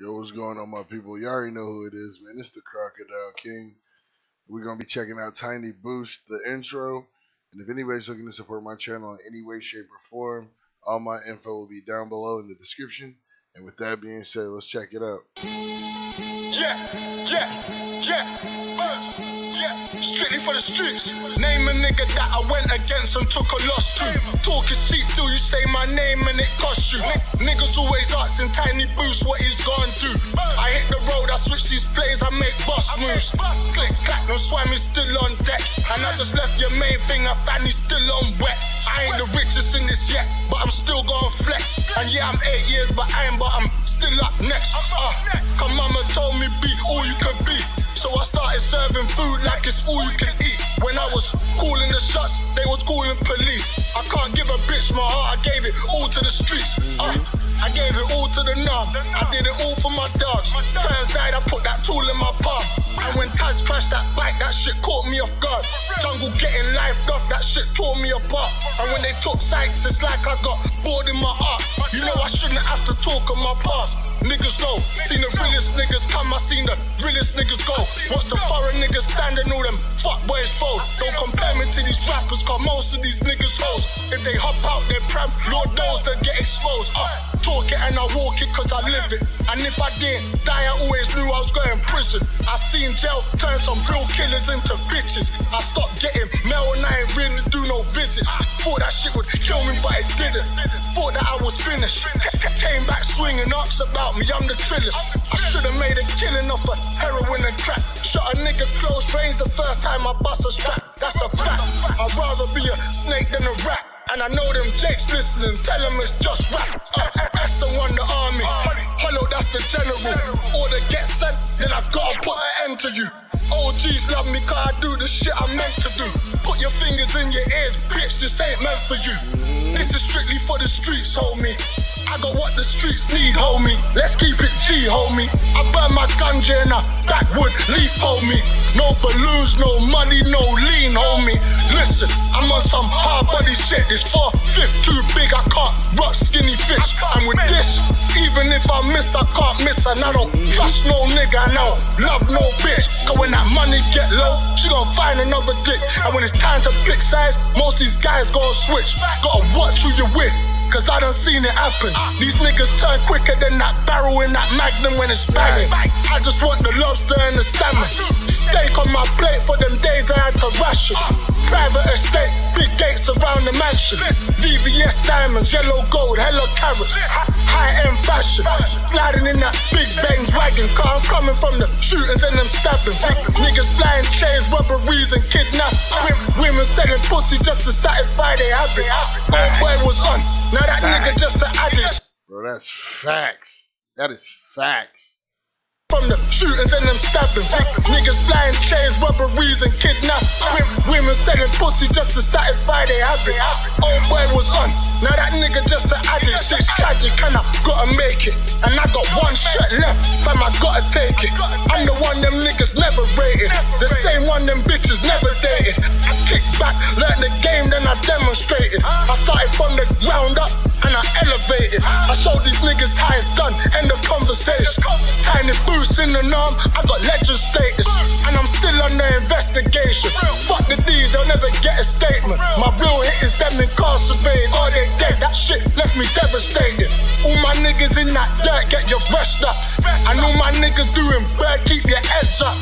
Yo, what's going on, my people? You already know who it is, man. It's the Crocodile King. We're gonna be checking out Tiny Boost, the intro. And if anybody's looking to support my channel in any way, shape, or form, all my info will be down below in the description. And with that being said, let's check it out. Yeah, yeah, yeah. Strictly for the streets. Name a nigga that I went against and took a loss to. Talk is cheap till you say my name and it costs you. Niggas always asking Tiny Boost what he's gone through. I hit the road, I switch these plays, I make boss moves. Click, clack, no swimmy still on deck. And I just left your main thing, I fanny still on wet. I ain't the richest in this yet, but I'm still gonna flex. And yeah, I'm eight years behind, but I'm still up next. Uh, Serving food like it's all you can eat. When I was calling the shots, they was calling police. I can't give a bitch my heart, I gave it all to the streets. Uh, I gave it all to the numb. I did it all for my dogs. Turns died, I put that tool in my palm. And when Taz crashed that bike, that shit caught me off guard. Jungle getting life off, that shit tore me apart. And when they took sights, it's like I got bored in my heart. You know I shouldn't have to talk of my past. Niggas know, seen the realest niggas come, I seen the realest niggas go. Watch the foreign niggas standing, all them fuck boys fold. Don't compare me to these rappers, cause most of these niggas hoes. If they hop out their pram, Lord knows they get exposed. Uh, talk it and I walk it cause I live it. And if I didn't die, I always knew I was going prison. I seen jail turn some real killers into bitches. I stopped getting mail and I ain't really do no visits. Thought that shit would kill me, but it didn't. Thought that I was finished. Came back swinging, asked about about me, I'm the trillest. I should've made a killing off of heroin and crack. Shot a nigga close range the first time I bust a strap. That's a fact. I'd rather be a snake than a rat. And I know them jakes listening, tell them it's just rap. Uh, SN1 the army. Hello, that's the general. Order get sent, then I gotta put an end to you. OGs love me cause I do the shit I'm meant to do. Put your fingers in your ears, bitch, this ain't meant for you. This is strictly for the streets, homie. I got what the streets need, homie. Let's keep it G, homie. I burn my ganja in a backwood leaf, homie. No balloons, no money, no lean, homie. Listen, I'm on some hard body shit. This four fifth too big, I can't rock skinny fits. And with this, even if I miss, I can't miss. And I don't trust no nigga, I don't love no bitch. Cause when that money get low, she gon' find another dick. And when it's time to pick size, most these guys gon' switch. Gotta watch who you with. Cause I done seen it happen. These niggas turn quicker than that barrel in that magnum when it's banging. I just want the lobster and the salmon. Steak on my plate for them days I had to ration. Private estate, big gates around the mansion. VVS diamonds, yellow gold, hello carrots. High end fashion. Sliding in that big Benz wagon. Car I'm coming from the shootings and them stabbings. Niggas flying chains, robberies and kidnapping. Women selling pussy just to satisfy their habit. Old boy was on. Now that nigga just an addict. Bro, that's facts. That is facts. From the shootings and them stabbings. Niggas flying chains, robberies and kidnapping. Women selling pussy just to satisfy their habit. Old boy was on. Now that nigga just an addict. Shit's tragic and I gotta make it. And I got one shot left, fam, I gotta take it. I'm the one them niggas never rated. The same one them bitches never dated. I kick back, learn the game, then I demonstrated. I started from the ground up and I elevated. I showed these niggas how it's done, end of conversation. Tiny boost in the norm, I got legend status. And I'm still under investigation. Fuck the D's, they'll never get a statement. My real hit is them incarcerated. Oh, they dead, that shit left me devastated. All my niggas in that dirt, get your breast up. I know my niggas doing bad, keep your heads up.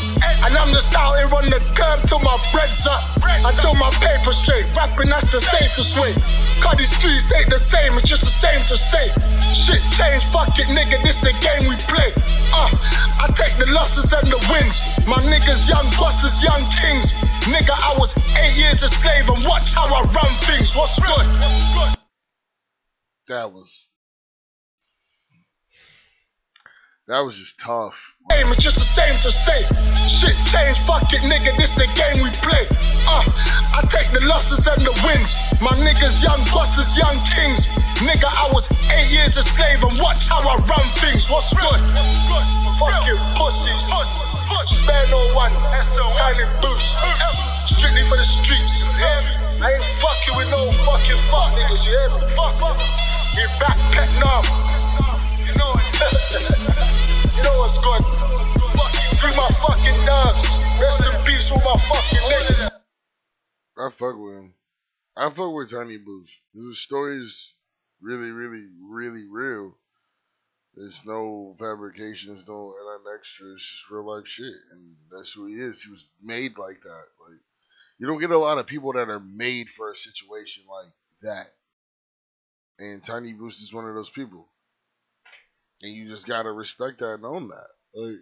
And I'm just out here on the curb till my bread's up. Until my paper straight, rapping that's the safest way. Cause these streets ain't the same, it's just the same to say. Shit change, fuck it, nigga, this the game we play. Uh, I take the losses and the wins. My niggas, young bosses, young kings. Nigga, I was eight years a slave and watch how I run things. What's good? That was. That was just tough. Game it's just the same to say. Shit change, fuck it, nigga, this the game we play. Uh, I take the losses and the wins. My niggas, young bosses, young kings. Nigga, I was eight years a slave and watch how I run things. What's good? Fuck you, pussies. Spare no one. Tiny boost. Strictly for the streets. I ain't fucking with no fucking fuck niggas, you hear me? Fuck, fuck. You're back petting up. You know it. you know what's good. Free my fucking dogs. Rest in peace with my fucking niggas. I fuck with him. I fuck with Tiny Boost. His is really, really, really real. There's no fabrications, no and extra. It's just real life shit, and that's who he is. He was made like that. Like you don't get a lot of people that are made for a situation like that. And Tiny Boost is one of those people. And you just gotta respect that and own that. Like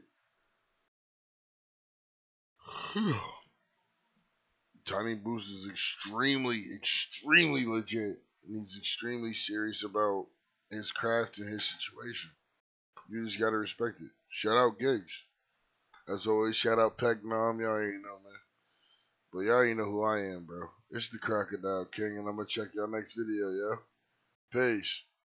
Tiny Boost is extremely, extremely legit. And he's extremely serious about his craft and his situation. You just gotta respect it. Shout out Gigs. As always, shout out Peck Nom. Y'all ain't know, man. But y'all already know who I am, bro. It's the Crocodile King, and I'm gonna check y'all next video, yo. Peace.